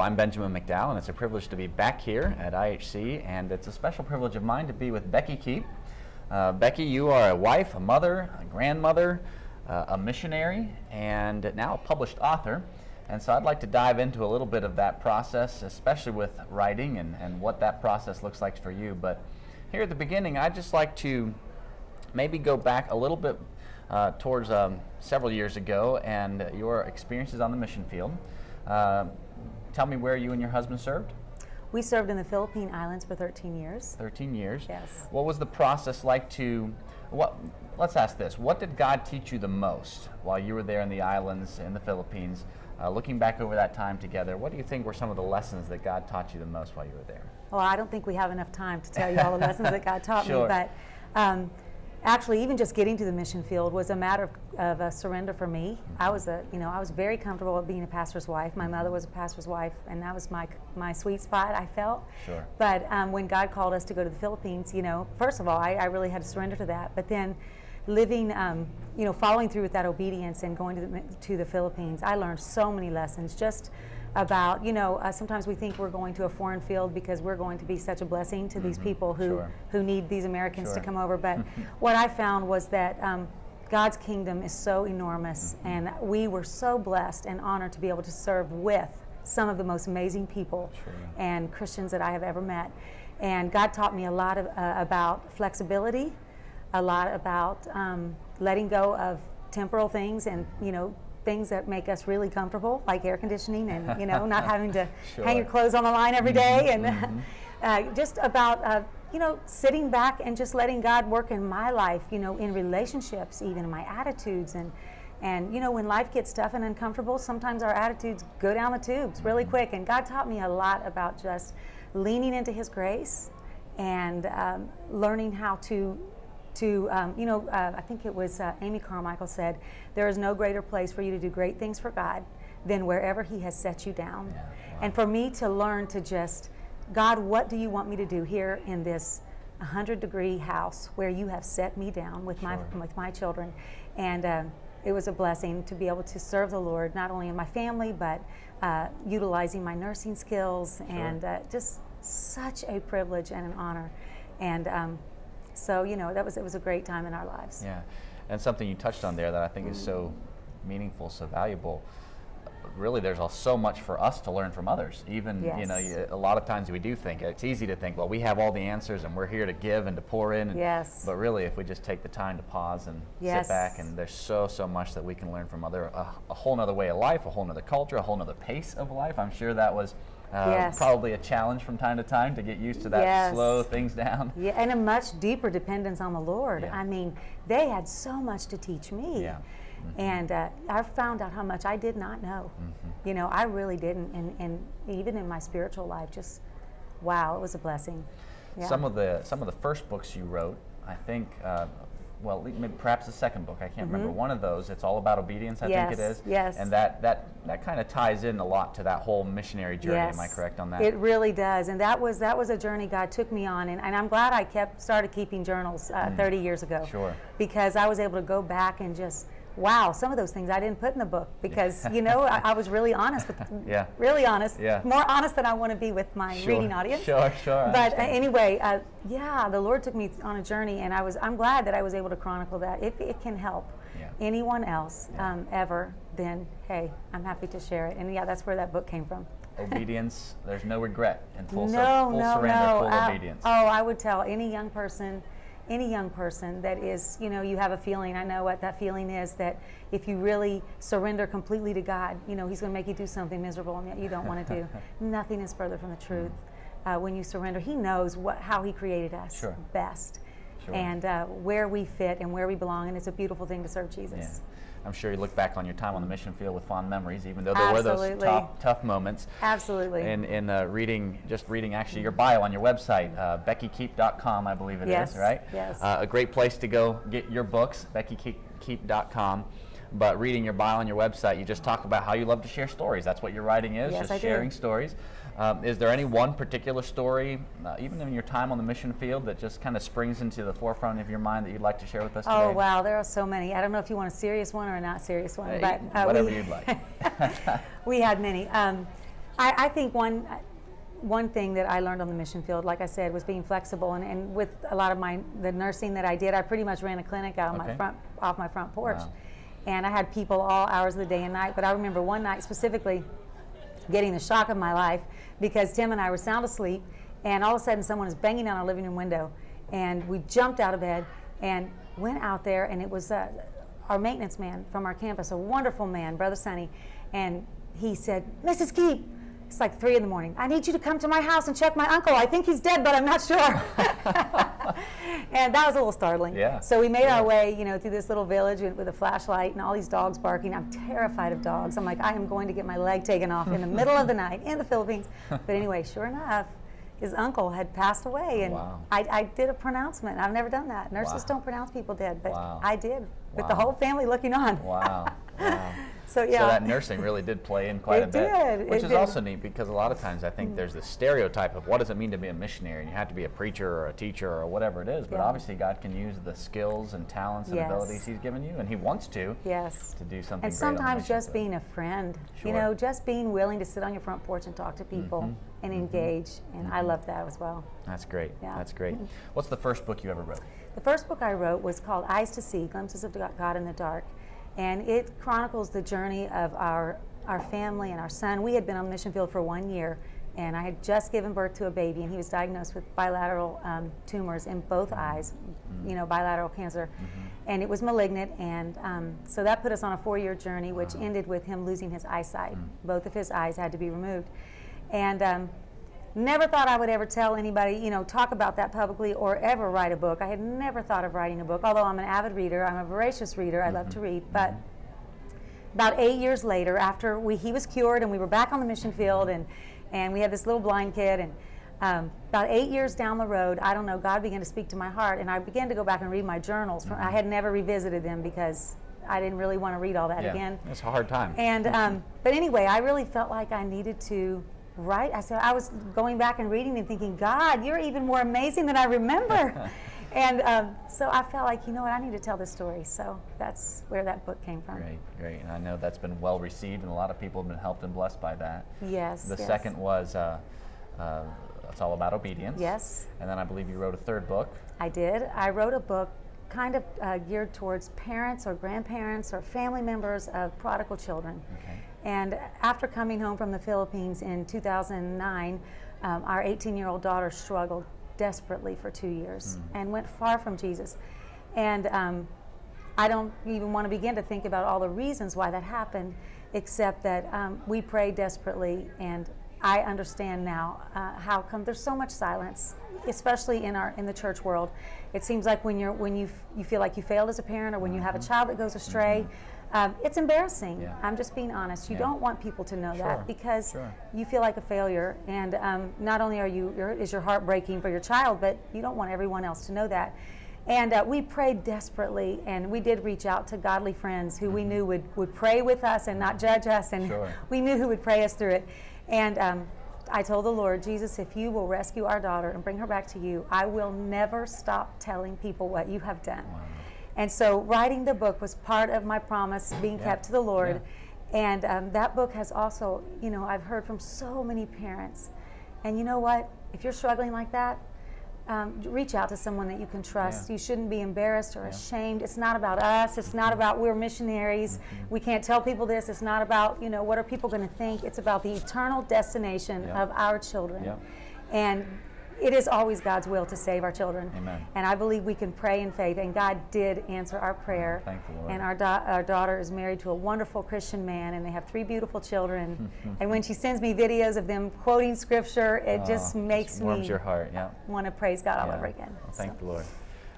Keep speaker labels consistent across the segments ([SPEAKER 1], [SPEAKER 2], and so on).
[SPEAKER 1] I'm Benjamin McDowell, and it's a privilege to be back here at IHC, and it's a special privilege of mine to be with Becky Keep. Uh, Becky, you are a wife, a mother, a grandmother, uh, a missionary, and now a published author. And so I'd like to dive into a little bit of that process, especially with writing and, and what that process looks like for you. But here at the beginning, I'd just like to maybe go back a little bit uh, towards um, several years ago and your experiences on the mission field. Uh, tell me where you and your husband served.
[SPEAKER 2] We served in the Philippine Islands for 13 years.
[SPEAKER 1] 13 years.
[SPEAKER 2] Yes.
[SPEAKER 1] What was the process like to what let's ask this. What did God teach you the most while you were there in the islands in the Philippines? Uh, looking back over that time together, what do you think were some of the lessons that God taught you the most while you were there?
[SPEAKER 2] Well, I don't think we have enough time to tell you all the lessons that God taught
[SPEAKER 1] Sure.
[SPEAKER 2] me, but um, actually, even just getting to the mission field was a matter of, of a surrender for me. I was a, you know, I was very comfortable being a pastor's wife. My mother was a pastor's wife, and that was my my sweet spot. I felt.
[SPEAKER 1] Sure.
[SPEAKER 2] But um, when God called us to go to the Philippines, you know, first of all, I, I really had to surrender to that. But then, living, um, you know, following through with that obedience and going to the, to the Philippines, I learned so many lessons. Just about, you know, uh, sometimes we think we're going to a foreign field because we're going to be such a blessing to these people who,
[SPEAKER 1] Sure.
[SPEAKER 2] who need these Americans
[SPEAKER 1] Sure.
[SPEAKER 2] to come over. But what I found was that um, God's kingdom is so enormous, and we were so blessed and honored to be able to serve with some of the most amazing people
[SPEAKER 1] Sure.
[SPEAKER 2] and Christians that I have ever met. And God taught me a lot of, uh, about flexibility, a lot about um, letting go of temporal things and, you know, things that make us really comfortable, like air conditioning and, you know, not having to hang your clothes on the line every day and uh, just about, uh, you know, sitting back and just letting God work in my life, you know, in relationships, even in my attitudes and, and you know, when life gets tough and uncomfortable, sometimes our attitudes go down the tubes really quick. And God taught me a lot about just leaning into His grace and um, learning how to, to um, you know, uh, I think it was uh, Amy Carmichael said, there is no greater place for you to do great things for God than wherever He has set you down.
[SPEAKER 1] Yeah, wow.
[SPEAKER 2] And for me to learn to just, God, what do you want me to do here in this 100 degree house where you have set me down with my with my children, and um, it was a blessing to be able to serve the Lord not only in my family but uh, utilizing my nursing skills and uh, just such a privilege and an honor, and um, so you know that was it was a great time in our lives.
[SPEAKER 1] Yeah, and something you touched on there that I think is so meaningful, so valuable. Really, there's so much for us to learn from others. Even you know, you, a lot of times we do think it's easy to think, well, we have all the answers and we're here to give and to pour in. and-
[SPEAKER 2] Yes.
[SPEAKER 1] But really, if we just take the time to pause and
[SPEAKER 2] Yes.
[SPEAKER 1] sit back, and there's so so much that we can learn from other a, a whole nother way of life, a whole nother culture, a whole nother pace of life. I'm sure that was. Uh,
[SPEAKER 2] Yes.
[SPEAKER 1] Probably a challenge from time to time to get used to that,
[SPEAKER 2] Yes.
[SPEAKER 1] slow things down.
[SPEAKER 2] Yeah, and a much deeper dependence on the Lord.
[SPEAKER 1] Yeah.
[SPEAKER 2] I mean, they had so much to teach me.
[SPEAKER 1] Yeah.
[SPEAKER 2] And uh, I found out how much I did not know.
[SPEAKER 1] Mm-hmm.
[SPEAKER 2] You know, I really didn't. And, and even in my spiritual life, just wow, it was a blessing. Yeah.
[SPEAKER 1] Some of the some of the first books you wrote, I think, uh, well, perhaps the second book. I can't remember. One of those. It's all about obedience. I think it
[SPEAKER 2] Mm-hmm. Yes,
[SPEAKER 1] And that that that kind of ties in a lot to that whole missionary journey. Am I correct on that?
[SPEAKER 2] It really does, and that was that was a journey God took me on, and, and I'm glad I kept started keeping journals uh, 30 years ago.
[SPEAKER 1] Mm. Sure.
[SPEAKER 2] Because I was able to go back and just wow, some of those things I didn't put in the book because you know I, I was really honest with
[SPEAKER 1] Yeah.
[SPEAKER 2] really honest,
[SPEAKER 1] Yeah.
[SPEAKER 2] more honest than I want to be with my
[SPEAKER 1] Sure,
[SPEAKER 2] reading audience.
[SPEAKER 1] sure, sure,
[SPEAKER 2] But uh, anyway, uh, yeah, the Lord took me on a journey, and I was I'm glad that I was able to chronicle that. If it can help
[SPEAKER 1] Yeah.
[SPEAKER 2] anyone else um, ever, then hey, I'm happy to share it. And yeah, that's where that book came from.
[SPEAKER 1] obedience. There's no regret and full, sur- full
[SPEAKER 2] no,
[SPEAKER 1] surrender,
[SPEAKER 2] no.
[SPEAKER 1] full
[SPEAKER 2] Uh,
[SPEAKER 1] obedience.
[SPEAKER 2] oh, I would tell any young person, any young person that is, you know, you have a feeling. I know what that feeling is. That if you really surrender completely to God, you know, He's going to make you do something miserable, and yet you don't want to do. Nothing is further from the truth. Uh, when you surrender, He knows what how He created us
[SPEAKER 1] Sure.
[SPEAKER 2] best,
[SPEAKER 1] Sure.
[SPEAKER 2] and uh, where we fit and where we belong. And it's a beautiful thing to serve Jesus.
[SPEAKER 1] Yeah. I'm sure you look back on your time on the mission field with fond memories, even though there were those tough, tough moments.
[SPEAKER 2] Absolutely.
[SPEAKER 1] In, in uh, reading, just reading actually your bio on your website, uh, BeckyKeep.com, I believe it is,
[SPEAKER 2] Yes,
[SPEAKER 1] right?
[SPEAKER 2] yes.
[SPEAKER 1] Uh, a great place to go get your books, BeckyKeep.com. But reading your bio on your website, you just talk about how you love to share stories. That's what your writing is,
[SPEAKER 2] Yes,
[SPEAKER 1] just
[SPEAKER 2] I do.
[SPEAKER 1] sharing stories. Um, is there any one particular story, uh, even in your time on the mission field, that just kind of springs into the forefront of your mind that you'd like to share with us today?
[SPEAKER 2] Oh wow, there are so many. I don't know if you want a serious one or a not serious one,
[SPEAKER 1] Uh,
[SPEAKER 2] but uh,
[SPEAKER 1] whatever
[SPEAKER 2] we,
[SPEAKER 1] you'd like.
[SPEAKER 2] we had many. Um, I, I think one one thing that I learned on the mission field, like I said, was being flexible. And, and with a lot of my the nursing that I did, I pretty much ran a clinic out of
[SPEAKER 1] Okay.
[SPEAKER 2] my front off my front porch,
[SPEAKER 1] Wow.
[SPEAKER 2] And I had people all hours of the day and night. But I remember one night specifically getting the shock of my life because Tim and I were sound asleep, and all of a sudden someone was banging on our living room window, and we jumped out of bed and went out there, and it was uh, our maintenance man from our campus, a wonderful man, Brother Sonny, and he said, "Mrs. Keep." It's like three in the morning. I need you to come to my house and check my uncle. I think he's dead, but I'm not sure. and that was a little startling.
[SPEAKER 1] Yeah.
[SPEAKER 2] So we made
[SPEAKER 1] Yeah.
[SPEAKER 2] our way, you know, through this little village with a flashlight and all these dogs barking. I'm terrified of dogs. I'm like, I am going to get my leg taken off in the middle of the night in the Philippines. But anyway, sure enough, his uncle had passed away, and
[SPEAKER 1] Wow.
[SPEAKER 2] I, I did a pronouncement. I've never done that. Nurses
[SPEAKER 1] Wow.
[SPEAKER 2] don't pronounce people dead, but
[SPEAKER 1] Wow.
[SPEAKER 2] I did with the whole family looking on.
[SPEAKER 1] Wow.
[SPEAKER 2] So yeah.
[SPEAKER 1] So that nursing really did play in quite
[SPEAKER 2] It
[SPEAKER 1] a bit,
[SPEAKER 2] did,
[SPEAKER 1] which
[SPEAKER 2] it
[SPEAKER 1] is
[SPEAKER 2] did.
[SPEAKER 1] also neat because a lot of times I think hmm. there's this stereotype of what does it mean to be a missionary, and you have to be a preacher or a teacher or whatever it is. But
[SPEAKER 2] Yeah.
[SPEAKER 1] obviously, God can use the skills and talents and
[SPEAKER 2] Yes.
[SPEAKER 1] abilities He's given you, and He wants to
[SPEAKER 2] Yes.
[SPEAKER 1] to do something.
[SPEAKER 2] And sometimes just being a friend,
[SPEAKER 1] Sure.
[SPEAKER 2] you know, just being willing to sit on your front porch and talk to mm-hmm. people
[SPEAKER 1] Mhm.
[SPEAKER 2] and mm-hmm. engage. And I mm-hmm. love that as well.
[SPEAKER 1] That's great.
[SPEAKER 2] Yeah.
[SPEAKER 1] That's great. What's the first book you ever wrote?
[SPEAKER 2] The first book I wrote was called Eyes to See Glimpses of God in the Dark. And it chronicles the journey of our, our family and our son. We had been on the mission field for one year, and I had just given birth to a baby, and he was diagnosed with bilateral um, tumors in both eyes, you know, bilateral cancer. And it was malignant, and um, so that put us on a four year journey, which ended with him losing his eyesight. Both of his eyes had to be removed. And um, Never thought I would ever tell anybody, you know, talk about that publicly or ever write a book. I had never thought of writing a book, although I'm an avid reader. I'm a voracious reader. I love to read. But about eight years later, after we, he was cured and we were back on the mission field and, and we had this little blind kid and um, about eight years down the road, I don't know, God began to speak to my heart and I began to go back and read my journals. From, I had never revisited them because I didn't really want to read all that
[SPEAKER 1] yeah,
[SPEAKER 2] again.
[SPEAKER 1] it's a hard time.
[SPEAKER 2] And um, but anyway, I really felt like I needed to write. I said I was going back and reading and thinking, God, you're even more amazing than I remember. and um, so I felt like, you know what, I need to tell this story. So that's where that book came from.
[SPEAKER 1] Great, great. And I know that's been well received, and a lot of people have been helped and blessed by that.
[SPEAKER 2] Yes.
[SPEAKER 1] The
[SPEAKER 2] yes.
[SPEAKER 1] second was uh, uh, It's All About Obedience.
[SPEAKER 2] Yes,
[SPEAKER 1] And then I believe you wrote a third book.
[SPEAKER 2] I did. I wrote a book kind of uh, geared towards parents or grandparents or family members of prodigal children.
[SPEAKER 1] Okay.
[SPEAKER 2] And after coming home from the Philippines in 2009, um, our 18 year old daughter struggled desperately for two years and went far from Jesus. And um, I don't even want to begin to think about all the reasons why that happened, except that um, we prayed desperately. And I understand now uh, how come there's so much silence, especially in our in the church world. It seems like when you're when you you feel like you failed as a parent, or when you have a child that goes astray, um, it's embarrassing.
[SPEAKER 1] Yeah.
[SPEAKER 2] I'm just being honest. You
[SPEAKER 1] Yeah.
[SPEAKER 2] don't want people to know
[SPEAKER 1] Sure,
[SPEAKER 2] that because
[SPEAKER 1] sure.
[SPEAKER 2] you feel like a failure, and um, not only are you your, is your heart breaking for your child, but you don't want everyone else to know that. And uh, we prayed desperately, and we did reach out to godly friends who we knew would, would pray with us and not judge us, and
[SPEAKER 1] Mm-hmm. Sure.
[SPEAKER 2] we knew who would pray us through it. And um, I told the Lord, Jesus, if you will rescue our daughter and bring her back to you, I will never stop telling people what you have done.
[SPEAKER 1] Wow.
[SPEAKER 2] And so, writing the book was part of my promise being
[SPEAKER 1] Yeah.
[SPEAKER 2] kept to the Lord. And um, that book has also, you know, I've heard from so many parents. And you know what? If you're struggling like that, um, reach out to someone that you can trust.
[SPEAKER 1] Yeah.
[SPEAKER 2] You shouldn't be embarrassed or
[SPEAKER 1] Yeah.
[SPEAKER 2] ashamed. It's not about us. It's not about we're missionaries.
[SPEAKER 1] Mm-hmm.
[SPEAKER 2] We can't tell people this. It's not about, you know, what are people going to think. It's about the eternal destination
[SPEAKER 1] Yeah.
[SPEAKER 2] of our children. And it is always God's will to save our children.
[SPEAKER 1] Amen.
[SPEAKER 2] And I believe we can pray in faith, and God did answer our prayer.
[SPEAKER 1] Thank the Lord.
[SPEAKER 2] And our, da- our daughter is married to a wonderful Christian man, and they have three beautiful children. and when she sends me videos of them quoting scripture, it ah, just
[SPEAKER 1] Oh,
[SPEAKER 2] makes
[SPEAKER 1] warms
[SPEAKER 2] me
[SPEAKER 1] your heart. Yeah.
[SPEAKER 2] want to praise God all over again.
[SPEAKER 1] Well, thank
[SPEAKER 2] So,
[SPEAKER 1] the Lord.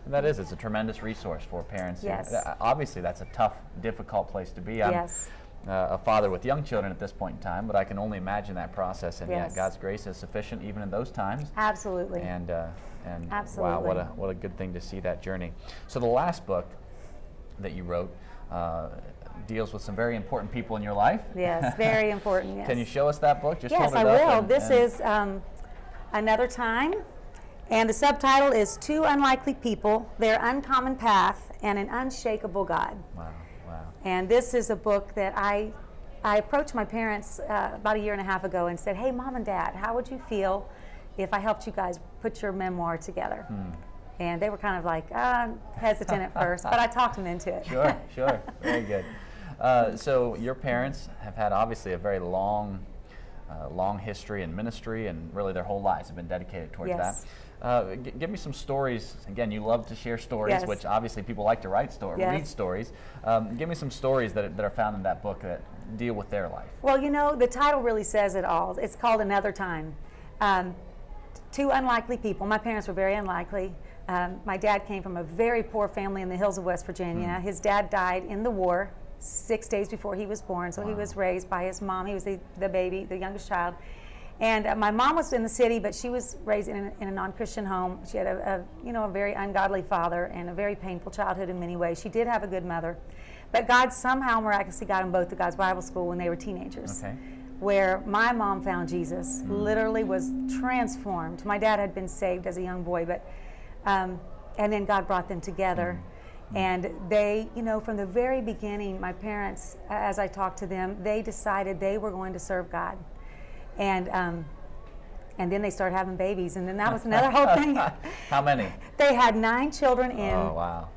[SPEAKER 1] And that is, it's a tremendous resource for parents.
[SPEAKER 2] Yes.
[SPEAKER 1] obviously, that's a tough, difficult place to be. I'm
[SPEAKER 2] Yes.
[SPEAKER 1] Uh, a father with young children at this point in time, but I can only imagine that process. And
[SPEAKER 2] Yes.
[SPEAKER 1] yet, God's grace is sufficient even in those times.
[SPEAKER 2] Absolutely.
[SPEAKER 1] And uh, and wow, what a what a good thing to see that journey. So the last book that you wrote uh, deals with some very important people in your life.
[SPEAKER 2] yes, very important. Yes.
[SPEAKER 1] Can you show us that book? Just
[SPEAKER 2] Yes, I will.
[SPEAKER 1] and-
[SPEAKER 2] this
[SPEAKER 1] and-
[SPEAKER 2] is um, Another Time. And the subtitle is Two Unlikely People, Their Uncommon Path, and an Unshakable God.
[SPEAKER 1] Wow.
[SPEAKER 2] And this is a book that I, I approached my parents uh, about a year and a half ago and said, "Hey, mom and dad, how would you feel if I helped you guys put your memoir together?" Hmm. And they were kind of like uh, hesitant at first, but I talked them into it.
[SPEAKER 1] Sure, sure, very good. Uh, so your parents have had obviously a very long, uh, long history in ministry, and really their whole lives have been dedicated towards
[SPEAKER 2] yes.
[SPEAKER 1] that. Uh, g- give me some stories. Again, you love to share stories,
[SPEAKER 2] Yes.
[SPEAKER 1] which obviously people like to write stories,
[SPEAKER 2] Yes.
[SPEAKER 1] read stories. Um, give me some stories that, that are found in that book that deal with their life.
[SPEAKER 2] Well, you know, the title really says it all. It's called Another Time. Um, two unlikely people. My parents were very unlikely. Um, my dad came from a very poor family in the hills of West Virginia. His dad died in the war six days before he was born, so he was raised by his mom. He was the, the baby, the youngest child. And uh, my mom was in the city, but she was raised in, a- in a non-Christian home. She had a, a, you know, a very ungodly father and a very painful childhood in many ways. She did have a good mother, but God somehow miraculously got them both to God's Bible school when they were teenagers
[SPEAKER 1] Okay.
[SPEAKER 2] where my mom found Jesus, literally was transformed. My dad had been saved as a young boy, but um, and then God brought them together. And they, you know, from the very beginning, my parents, as I talked to them, they decided they were going to serve God. And um, and then they started having babies, and then that was another whole thing.
[SPEAKER 1] How many?
[SPEAKER 2] They had nine children in
[SPEAKER 1] oh wow.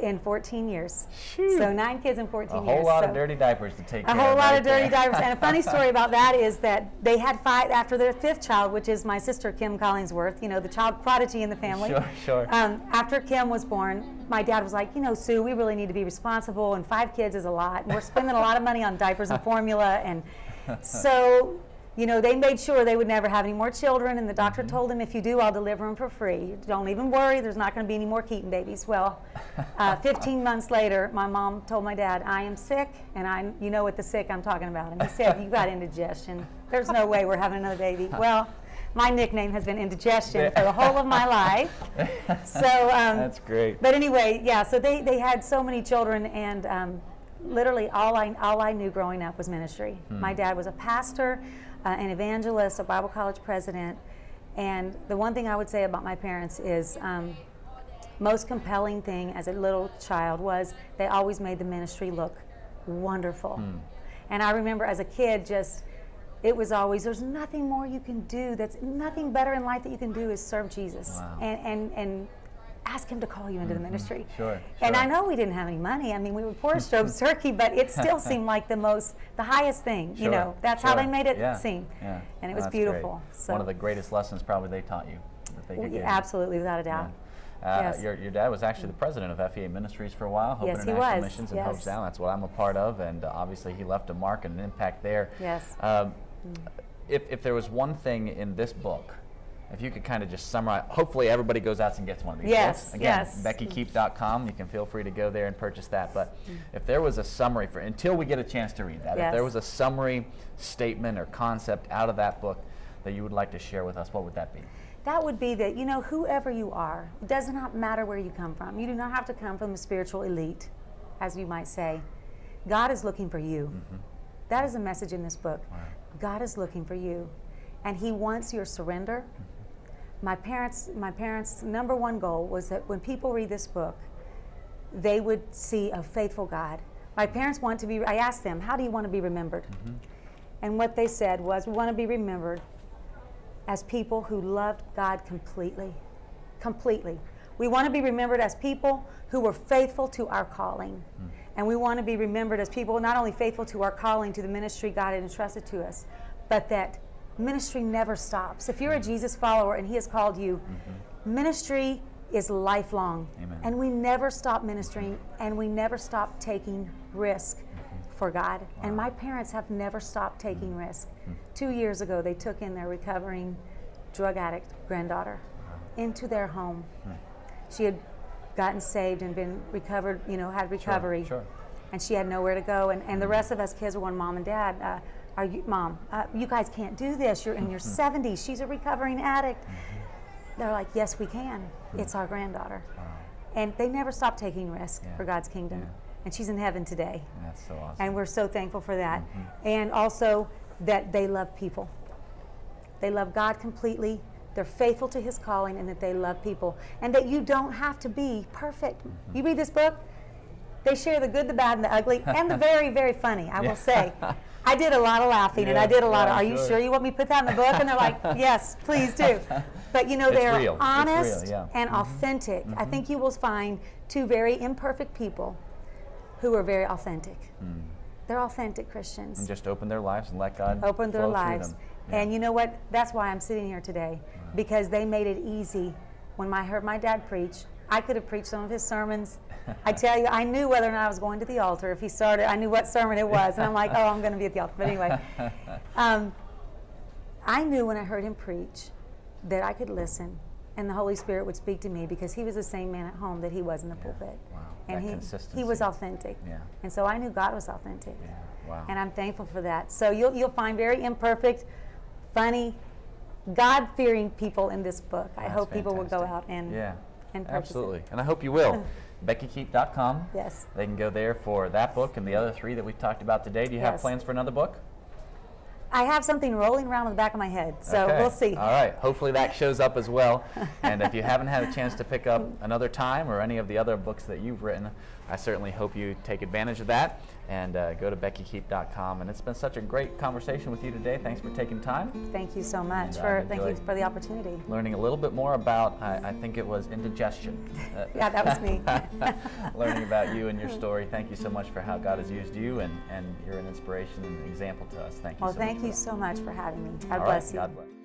[SPEAKER 2] in 14 years.
[SPEAKER 1] Phew.
[SPEAKER 2] So nine kids in 14 years.
[SPEAKER 1] A
[SPEAKER 2] years.
[SPEAKER 1] whole lot
[SPEAKER 2] So-
[SPEAKER 1] of dirty diapers to take
[SPEAKER 2] a
[SPEAKER 1] care
[SPEAKER 2] whole
[SPEAKER 1] of.
[SPEAKER 2] lot
[SPEAKER 1] right
[SPEAKER 2] of dirty
[SPEAKER 1] there.
[SPEAKER 2] diapers. And a funny story about that is that they had five after their fifth child, which is my sister Kim Collingsworth. You know, the child prodigy in the family.
[SPEAKER 1] Sure, sure.
[SPEAKER 2] Um, after Kim was born, my dad was like, you know, Sue, we really need to be responsible, and five kids is a lot. And we're spending a lot of money on diapers and formula, and so. You know, they made sure they would never have any more children, and the doctor
[SPEAKER 1] Mm-hmm.
[SPEAKER 2] told them, if you do, I'll deliver them for free. Don't even worry, there's not going to be any more Keaton babies. Well, uh, 15 months later, my mom told my dad, I am sick, and I, you know what the sick I'm talking about. And he said, You got indigestion. There's no way we're having another baby. Well, my nickname has been indigestion for the whole of my life. So, um,
[SPEAKER 1] That's great.
[SPEAKER 2] but anyway, yeah, so they, they had so many children, and um, literally all I, all I knew growing up was ministry. My dad was a pastor, uh, an evangelist, a Bible college president. And the one thing I would say about my parents is um, most compelling thing as a little child was they always made the ministry look wonderful. And I remember as a kid just it was always there's nothing more you can do that's nothing better in life that you can do is serve Jesus
[SPEAKER 1] Wow.
[SPEAKER 2] and and and ask him to call you into the ministry.
[SPEAKER 1] Sure,
[SPEAKER 2] And I know we didn't have any money. I mean, we were poor as turkey, but it still seemed like the most, the highest thing.
[SPEAKER 1] Sure, You
[SPEAKER 2] know, that's how they made it
[SPEAKER 1] Yeah,
[SPEAKER 2] seem.
[SPEAKER 1] Yeah.
[SPEAKER 2] And it was
[SPEAKER 1] that's great.
[SPEAKER 2] beautiful. So
[SPEAKER 1] One of the greatest lessons probably they taught you that they could
[SPEAKER 2] we-
[SPEAKER 1] give
[SPEAKER 2] absolutely, without a doubt.
[SPEAKER 1] Uh,
[SPEAKER 2] Yes.
[SPEAKER 1] your, your dad was actually the president of FEA Ministries for a while, Hope
[SPEAKER 2] Yes, he
[SPEAKER 1] International
[SPEAKER 2] was.
[SPEAKER 1] Missions in
[SPEAKER 2] Yes.
[SPEAKER 1] Hobe Sound. That's what I'm a part of, and uh, obviously he left a mark and an impact there.
[SPEAKER 2] Yes.
[SPEAKER 1] Um, if, if there was one thing in this book, if you could kind of just summarize, hopefully everybody goes out and gets one of these
[SPEAKER 2] Yes,
[SPEAKER 1] books. Again,
[SPEAKER 2] yes.
[SPEAKER 1] BeckyKeep.com. You can feel free to go there and purchase that. But mm-hmm. if there was a summary for, until we get a chance to read that, if there was a summary statement or concept out of that book that you would like to share with us, what would that be?
[SPEAKER 2] That would be that, you know, whoever you are, it does not matter where you come from. You do not have to come from the spiritual elite, as you might say. God is looking for you. Mm-hmm. That is a message in this book. God is looking for you. And He wants your surrender. Mm-hmm. My parents, my parents' number one goal was that when people read this book, they would see a faithful God. My parents want to be, I asked them, how do you want to be remembered? Mm-hmm. And what they said was, we want to be remembered as people who loved God completely. Completely. We want to be remembered as people who were faithful to our calling. Mm. And we want to be remembered as people not only faithful to our calling, to the ministry God had entrusted to us, but that ministry never stops. If you're a Jesus follower and He has called you, mm-hmm. ministry is lifelong.
[SPEAKER 1] Amen.
[SPEAKER 2] And we never stop ministering and we never stop taking risk mm-hmm. for God. And my parents have never stopped taking mm-hmm. risk. Two years ago, they took in their recovering drug addict granddaughter into their home. Hmm. She had gotten saved and been recovered, you know, had recovery.
[SPEAKER 1] sure.
[SPEAKER 2] And she had nowhere to go. And, and the hmm. rest of us kids were going, Mom and Dad, uh, are you, Mom, uh, you guys can't do this. You're in your mm-hmm. 70s. She's a recovering addict. Mm-hmm. They're like, Yes, we can. It's our granddaughter. And they never stopped taking risk
[SPEAKER 1] Yeah.
[SPEAKER 2] for God's kingdom.
[SPEAKER 1] Yeah.
[SPEAKER 2] And she's in heaven today.
[SPEAKER 1] That's so awesome.
[SPEAKER 2] And we're so thankful for that. Mm-hmm. And also that they love people. They love God completely. They're faithful to his calling and that they love people. And that you don't have to be perfect. You read this book, they share the good, the bad, and the ugly, and the very, very funny, I
[SPEAKER 1] Yeah.
[SPEAKER 2] will say. I did a lot of laughing and I did a lot
[SPEAKER 1] yeah,
[SPEAKER 2] of, are you
[SPEAKER 1] sure.
[SPEAKER 2] sure you want me to put that in the book? And they're like, yes, please do. But you know,
[SPEAKER 1] It's
[SPEAKER 2] they're
[SPEAKER 1] real. It's real,
[SPEAKER 2] honest
[SPEAKER 1] yeah. Mm-hmm.
[SPEAKER 2] and authentic. I think you will find two very imperfect people who are very authentic. They're authentic Christians.
[SPEAKER 1] Mm. And just open their lives and let God
[SPEAKER 2] Open their lives.
[SPEAKER 1] Yeah.
[SPEAKER 2] And you know what? That's why I'm sitting here today because they made it easy. When I heard my dad preach, I could have preached some of his sermons. I tell you, I knew whether or not I was going to the altar. If he started, I knew what sermon it was. And I'm like, oh, I'm going to be at the altar. But anyway, um, I knew when I heard him preach that I could listen and the Holy Spirit would speak to me because he was the same man at home that he was in the pulpit.
[SPEAKER 1] Wow.
[SPEAKER 2] And
[SPEAKER 1] That
[SPEAKER 2] he, he was authentic.
[SPEAKER 1] Yeah.
[SPEAKER 2] And so I knew God was authentic.
[SPEAKER 1] Yeah. Wow.
[SPEAKER 2] And I'm thankful for that. So you'll, you'll find very imperfect, funny, God fearing people in this book. I
[SPEAKER 1] That's
[SPEAKER 2] hope people will go
[SPEAKER 1] fantastic.
[SPEAKER 2] out and,
[SPEAKER 1] yeah,
[SPEAKER 2] and
[SPEAKER 1] absolutely, and I hope you will. BeckyKeep.com.
[SPEAKER 2] Yes.
[SPEAKER 1] They can go there for that book and the other three that we've talked about today. Do you have
[SPEAKER 2] Yes.
[SPEAKER 1] plans for another book?
[SPEAKER 2] I have something rolling around in the back of my head, so
[SPEAKER 1] Okay.
[SPEAKER 2] we'll see.
[SPEAKER 1] All right. Hopefully that shows up as well. and if you haven't had a chance to pick up another time or any of the other books that you've written, I certainly hope you take advantage of that and uh, go to BeckyKeep.com. And it's been such a great conversation with you today. Thanks for taking time,
[SPEAKER 2] Thank you so much
[SPEAKER 1] And
[SPEAKER 2] for
[SPEAKER 1] I've
[SPEAKER 2] thank you for the opportunity.
[SPEAKER 1] learning a little bit more about. I, I think it was indigestion. Uh,
[SPEAKER 2] Yeah, that was me.
[SPEAKER 1] learning about you and your story. Thank you so much for how God has used you, and, and you're an inspiration and example to us. Thank you
[SPEAKER 2] Well,
[SPEAKER 1] so
[SPEAKER 2] thank
[SPEAKER 1] for
[SPEAKER 2] you so much for having me. God
[SPEAKER 1] All right,
[SPEAKER 2] bless you.
[SPEAKER 1] God bless.